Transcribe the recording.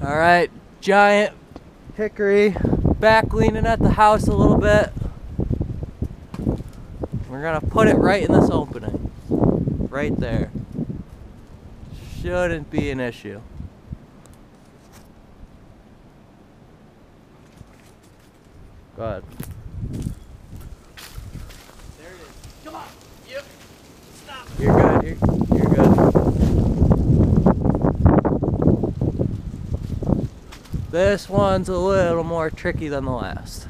All right, giant hickory back leaning at the house a little bit. We're gonna put it right in this opening. Right there. Shouldn't be an issue. Go ahead. There it is. Come on. This one's a little more tricky than the last.